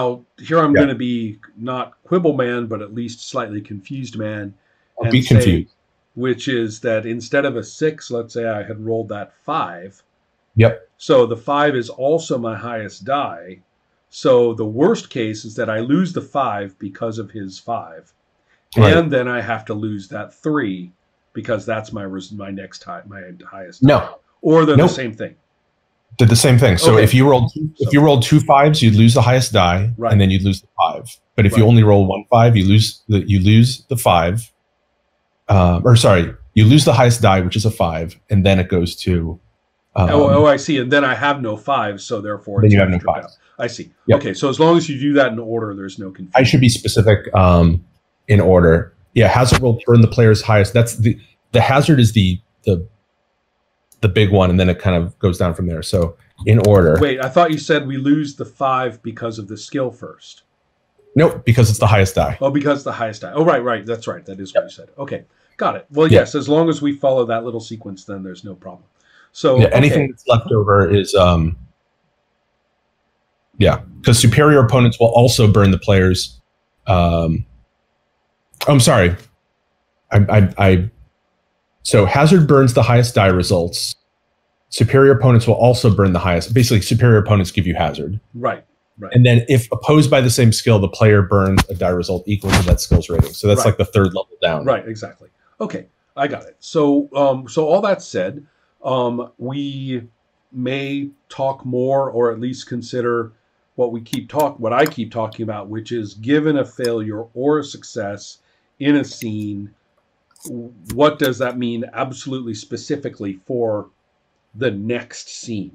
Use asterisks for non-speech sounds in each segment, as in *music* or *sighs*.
Now, here I'm Yeah. going to be not quibble man, but at least slightly confused man. I'll be say- confused. which is that instead of a six, let's say I had rolled that five. Yep. So the five is also my highest die. So the worst case is that I lose the five because of his five, Right. and then I have to lose that three because that's my my next high my highest. No. die. or they're Nope. the same thing. Did the same thing. So Okay. if you rolled if you rolled two fives, you'd lose the highest die, Right. and then you'd lose the five. But if you only roll one five, you lose the you lose the five. Um, or sorry, you lose the highest die, which is a five, and then it goes to. Um, oh, oh, I see. And then I have no fives, so therefore Then you have no fives. I see. Yep. Okay, so as long as you do that in order, there's no confusion. I should be specific um, in order. Yeah, hazard will turn the player's highest. That's the the hazard is the the the big one, and then it kind of goes down from there. So in order. Wait, I thought you said we lose the five because of the skill first. Nope, because it's the highest die. Oh, because the highest die. Oh, right, right. That's right. That is what you said. Okay, got it. Well, Yeah. yes, as long as we follow that little sequence, then there's no problem. So yeah, anything that's left over is um yeah because superior opponents will also burn the players um i'm sorry I, I i so hazard burns the highest die results superior opponents will also burn the highest basically superior opponents give you hazard right, right. and then if opposed by the same skill the player burns a die result equal to that skill's rating so that's Right. like the third level down Right, exactly. Okay, I got it. So, um, so all that said, um, we may talk more, or at least consider what we keep talk, what I keep talking about, which is given a failure or a success in a scene, what does that mean absolutely specifically for the next scene?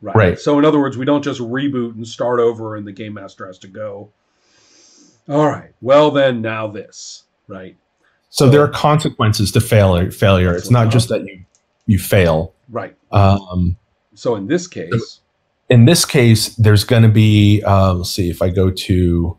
Right. Right. So, in other words, we don't just reboot and start over, and the game master has to go. All right. Well, then now this. Right. so there are consequences to failure failure it's not just that you you fail Right. um So in this case, in this case, there's going to be, uh, let's see if I go to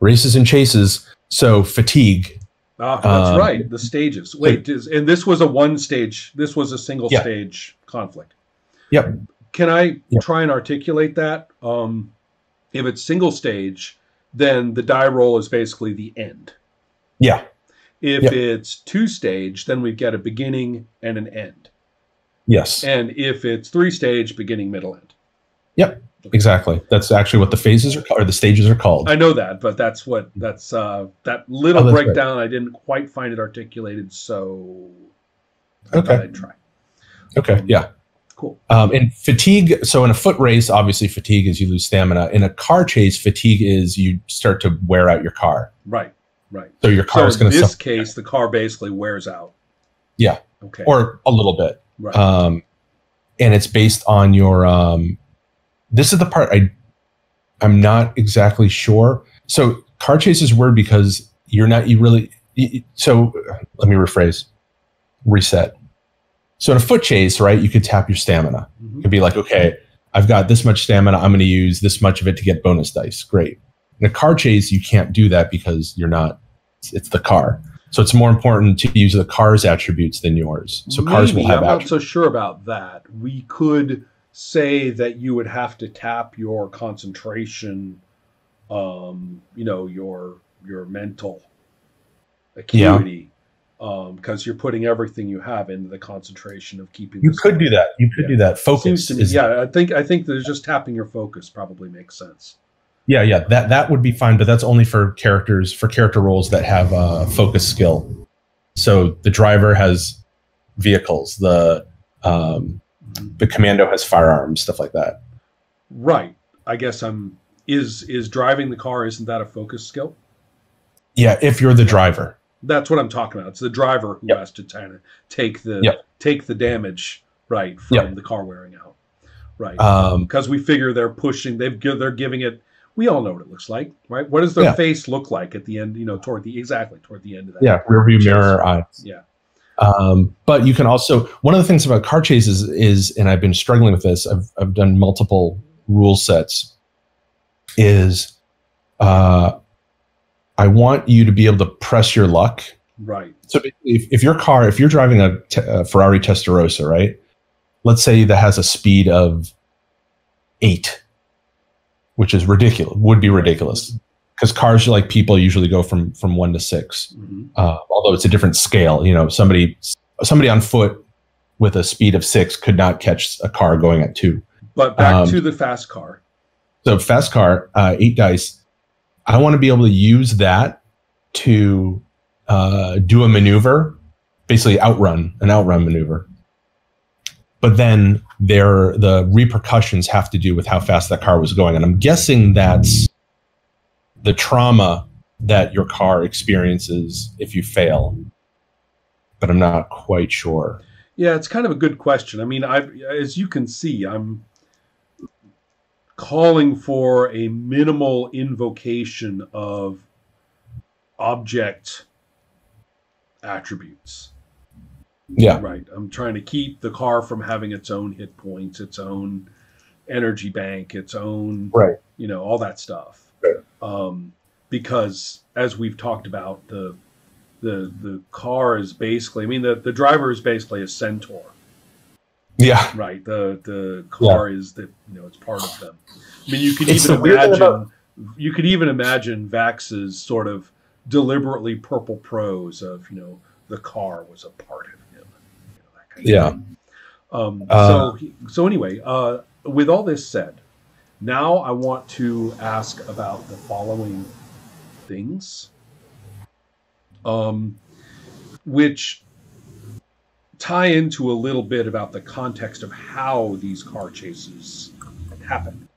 races and chases. So fatigue. Ah, that's um, right. The stages. Wait, is, and this was a one stage. This was a single Yeah. stage conflict. Yep. Can I Yep. try and articulate that? Um, if it's single stage, then the die roll is basically the end. Yeah. If Yep. it's two stage, then we get a beginning and an end. Yes. And if it's three stage, beginning, middle, end. Yep. Exactly. That's actually what the phases are or the stages are called. I know that, but that's what that's uh, that little Oh, that's right. breakdown. I didn't quite find it articulated, so I Okay. thought I'd try. okay. Yeah. Cool. Um, and fatigue. So in a foot race, obviously fatigue is you lose stamina. In a car chase, fatigue is you start to wear out your car. Right, right. So your car So is going to In this suffer, case, the car basically wears out. Yeah. Okay. or a little bit. right. um, and it's based on your um, this is the part i i'm not exactly sure. So car chase is weird because you're not you really so let me rephrase. Reset. So in a foot chase right you could tap your stamina. Mhm. it could be like okay i've got this much stamina i'm going to use this much of it to get bonus dice. Great. In a car chase you can't do that because you're not it's, it's the car. So it's more important to use the car's attributes than yours. So cars will Maybe, have I'm not so sure about that. We could say that you would have to tap your concentration, um, you know, your your mental acuity, because you're putting everything you have into the concentration of keeping. You could do that. You could Yeah. do that. Focus me, is yeah. I think I think there's just tapping your focus probably makes sense. yeah, yeah. That that would be fine, but that's only for characters for character roles that have uh, focus skill. So the driver has vehicles. The um, the commando has firearms, stuff like that. Right. I guess I'm. Is is driving the car? Isn't that a focus skill? Yeah, if you're the driver. That's what I'm talking about. It's the driver who Yep. has to kind of take the Yep. take the damage right from Yep. the car wearing out. Right. Um, Because we figure they're pushing. They've they're giving it. We all know what it looks like, right? What does their Yeah. face look like at the end? You know, toward the exactly toward the end of that. yeah, rearview mirror eyes. Yeah. Um, but you can also one of the things about car chases is, and I've been struggling with this. I've I've done multiple rule sets. Is uh, I want you to be able to press your luck. Right. So if, if your car, if you're driving a, a Ferrari Testarossa, right? Let's say that has a speed of eight, which is ridiculous. Would be ridiculous because cars are like people usually go from from one to 6 Mhm. uh, although it's a different scale. You know, somebody somebody on foot with a speed of six could not catch a car going at two. But back Um, to the fast car. So fast car, uh, eight dice. I want to be able to use that to uh, do a maneuver, basically outrun an outrun maneuver. But then there, the repercussions have to do with how fast that car was going, and I'm guessing that's the trauma that your car experiences if you fail. But I'm not quite sure. Yeah, it's kind of a good question. I mean, I as you can see, I'm calling for a minimal invocation of object attributes. Yeah, Right. I'm trying to keep the car from having its own hit points, its own energy bank, its own right. you know all that stuff. Um, because as we've talked about the the the car is basically i mean the, the driver is basically a centaur. Yeah, right? The the car is the you know it's part of them. I mean you could It's even the weird thing imagine you could even imagine Vachss's sort of deliberately purple prose of you know the car was a part of him. You know, kind of Yeah. um, Uh, so so anyway uh, with all this said now I want to ask about the following things, um, which tie into a little bit about the context of how these car chases happen.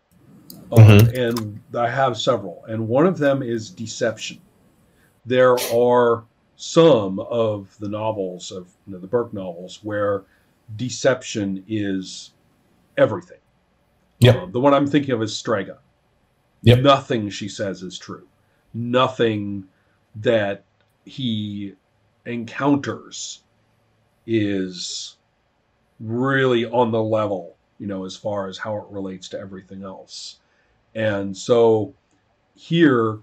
Um, Mhm. and I have several, and one of them is deception. There are some of the novels of you know, the Burke novels where deception is everything. Yep. Um, the one I'm thinking of is Strega. Yep. Nothing she says is true. Nothing that he encounters is really on the level, you know, as far as how it relates to everything else. And so here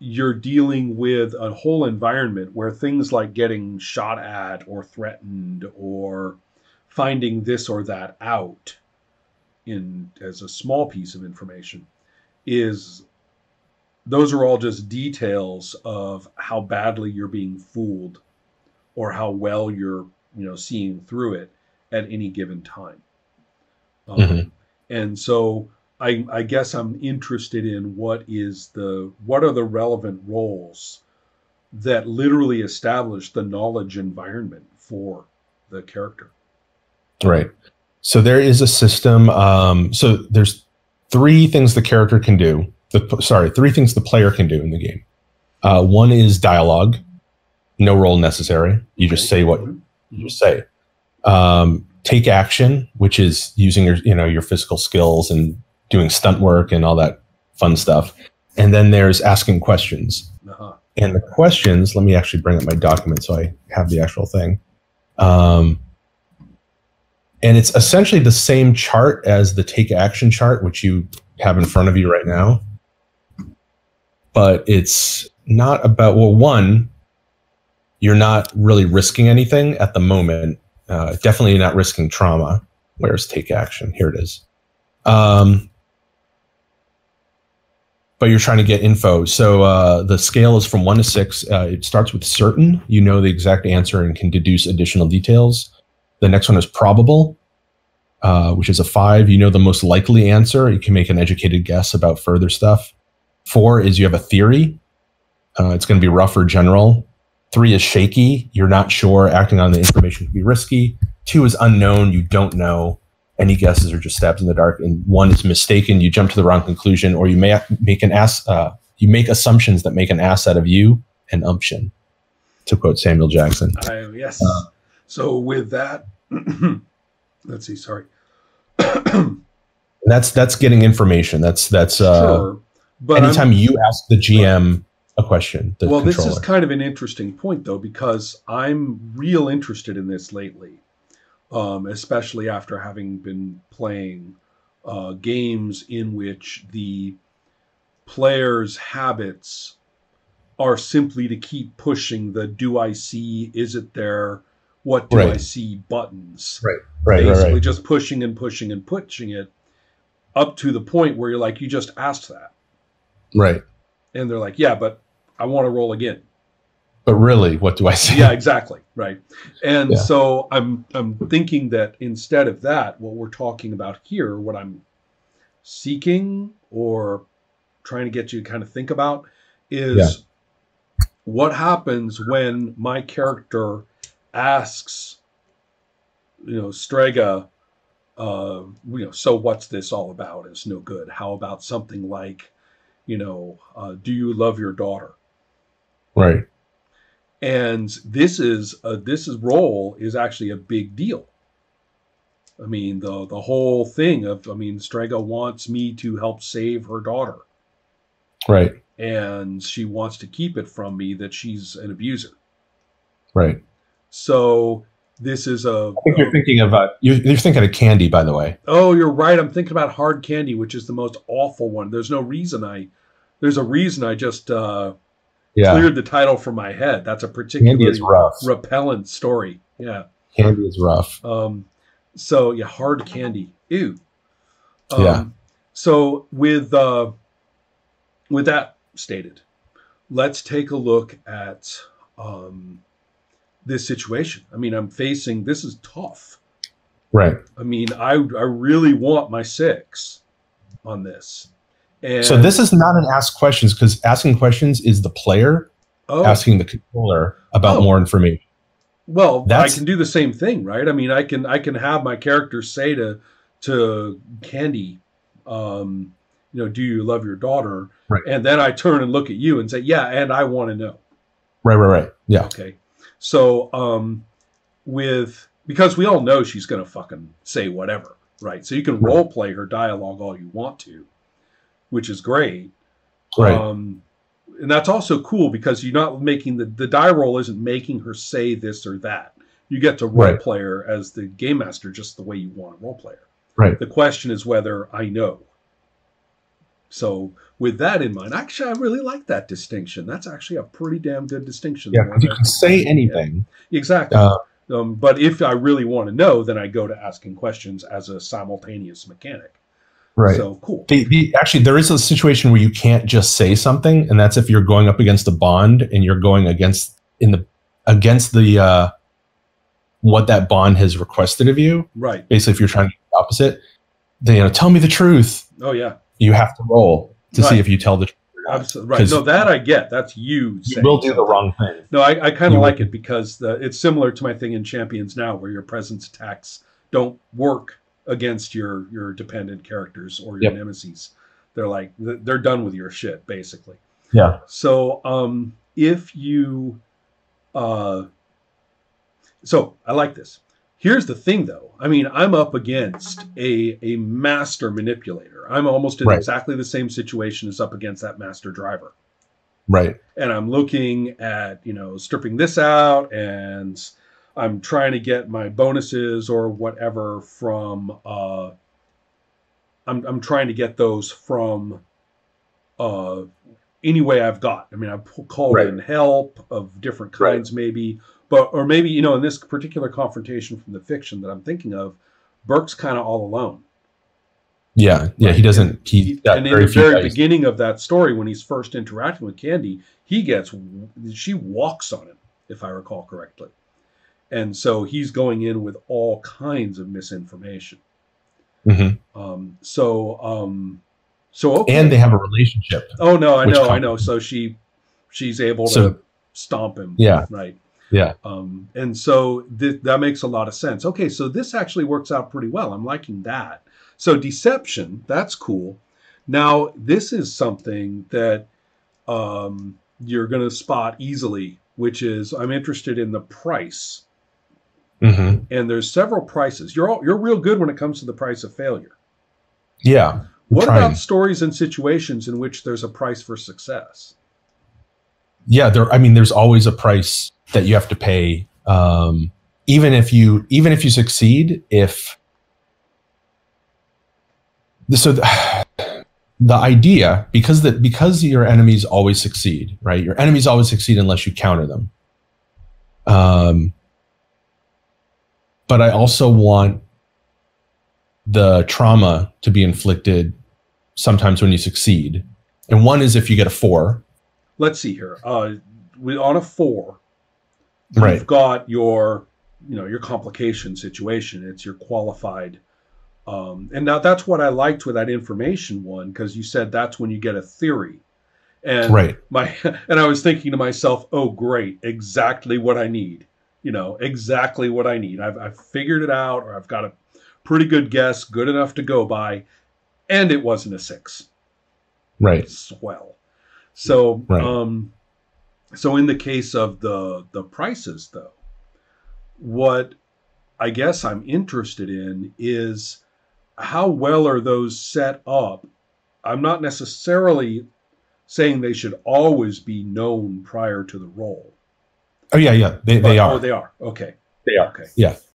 you're dealing with a whole environment where things like getting shot at or threatened or finding this or that out in as a small piece of information is those are all just details of how badly you're being fooled or how well you're you know seeing through it at any given time um, Mhm. and so I, I guess i'm interested in what is the what are the relevant roles that literally establish the knowledge environment for the character Right. So there is a system. Um, so there's three things the character can do. The, sorry, three things the player can do in the game. Uh, one is dialogue, no roll necessary. You just say what you just say. Um, take action, which is using your you know your physical skills and doing stunt work and all that fun stuff. And then there's asking questions. uh-huh. And the questions, let me actually bring up my document so I have the actual thing. Um, and it's essentially the same chart as the take action chart, which you have in front of you right now. But it's not about, well, one, you're not really risking anything at the moment. Uh, definitely not risking trauma. Where's take action? Here it is. Um, but you're trying to get info. So uh, the scale is from one to six. Uh, it starts with certain. You know the exact answer and can deduce additional details. The next one is probable, uh, which is a five. You know the most likely answer. You can make an educated guess about further stuff. Four is you have a theory. Uh, it's going to be rough or general. Three is shaky. You're not sure. Acting on the information could be risky. Two is unknown. You don't know. Any guesses are just stabs in the dark. And one is mistaken. You jump to the wrong conclusion, or you may make an ass. Uh, you make assumptions that make an ass out of you. An umption, to quote Samuel Jackson. I, yes. Uh, so with that, *clears throat* let's see. Sorry. That's that's getting information. That's that's uh, sure, but anytime I'm, you ask the GM a question, the well, this is kind of an interesting point though because I'm real interested in this lately, um, especially after having been playing uh, games in which the players' habits are simply to keep pushing the "Do I see? Is it there? What do I see?" buttons. right, right, basically right. just pushing and pushing and pushing it up to the point where you're like, you just asked that, Right. and they're like, yeah, but I want to roll again. But really, what do I see? yeah, exactly, right. And Yeah. so I'm I'm thinking that instead of that, what we're talking about here, what I'm seeking or trying to get you to kind of think about is what happens when my character asks, you know, Strega, uh, you know, so what's this all about? It's no good. How about something like, you know, uh, do you love your daughter? Right. and this is a, this is role is actually a big deal. I mean the the whole thing of I mean Strega wants me to help save her daughter, Right. and she wants to keep it from me that she's an abuser. Right. So this is a I think you're thinking of uh, you're, you're thinking of candy, by the way. oh you're right I'm thinking about hard candy which is the most awful one. There's no reason I there's a reason I just uh, Yeah. cleared the title from my head. That's a particularly repellent story. Yeah. Candy is rough. Um, so yeah, hard candy. Ew. Um, Yeah. So with uh, with that stated, let's take a look at um, this situation. I mean, I'm facing this is tough. Right. I mean, I I really want my six on this. And So this is not an ask questions because asking questions is the player oh, asking the controller about Oh. more information. Well, That's- I can do the same thing, right? I mean, I can I can have my character say to to Candy, um, you know, do you love your daughter? Right. And then I turn and look at you and say, yeah, and I want to know. Right. Right. Right. Yeah. Okay. So um, with because we all know she's gonna fucking say whatever, right? So you can role play her dialogue all you want to, which is great. Right. Um, and that's also cool because you're not making the the die roll isn't making her say this or that. You get to role Right. play her as the game master just the way you want to role play her. Right. The question is whether I know. So with that in mind, actually, I really like that distinction. That's actually a pretty damn good distinction. yeah. The one 'cause You can say anything. Yeah, exactly. Uh, um, but if I really want to know, then I go to asking questions as a simultaneous mechanic. right. So cool. the, the actually there is a situation where you can't just say something, and that's if you're going up against a bond and you're going against in the against the uh, what that bond has requested of you. right. Basically, if you're trying to do the opposite, then you know, tell me the truth. Oh yeah. You have to roll to see if you tell the truth. Absolutely. Right. No, that I get. That's you. You will do the wrong thing. No, I, I kind of will. like it because the, it's similar to my thing in Champions now, where your presence attacks don't work against your your dependent characters or your Yep. nemesis. They're like they're done with your shit basically. Yeah. So um, if you, uh, so I like this. Here's the thing, though. I mean, I'm up against a a master manipulator. I'm almost in Right. exactly the same situation as up against that master driver Right. and I'm looking at you know stripping this out and I'm trying to get my bonuses or whatever from uh I'm I'm trying to get those from uh any way I've got. I mean I've called Right. in help of different Right. kinds maybe but or maybe you know in this particular confrontation from the fiction that I'm thinking of Burke's kind of all alone. Yeah. Yeah. He doesn't. He He- and in very the very dice. beginning of that story, when he's first interacting with Candy, he gets she walks on him, if I recall correctly, and so he's going in with all kinds of misinformation. Mm-hmm. Um, so, um, so okay. And they have a relationship. oh no, I know, I know. So she she's able So- to stomp him. Yeah. right. Yeah. Um, and so th- that makes a lot of sense. Okay, so this actually works out pretty well. I'm liking that. So deception, that's cool. Now this is something that um, you're going to spot easily, which is I'm interested in the price, hmm and there's several prices. You're all, you're real good when it comes to the price of failure. Yeah. What trying. about stories and situations in which there's a price for success? Yeah there i mean there's always a price that you have to pay um even if you even if you succeed if so the, *sighs* the idea because that because your enemies always succeed right? Your enemies always succeed unless you counter them. Um but i also want the trauma to be inflicted sometimes when you succeed, and one is if you get a four. Let's see here. Uh, we, on a four, Right. you've got your you know your complication situation. It's your qualified. Um, and now that's what I liked with that information one because you said that's when you get a theory. And Right. my *laughs* and I was thinking to myself, oh great, exactly what I need. You know, exactly what I need. I've, I've figured it out, or I've got a pretty good guess, good enough to go by, and it wasn't a six. Right. Swell. So, Right. um, so in the case of the the prices, though, what I guess I'm interested in is how well are those set up. I'm not necessarily saying they should always be known prior to the roll. Oh yeah, yeah. They they But- are. Oh, they are. Okay. They are. Okay. Yeah.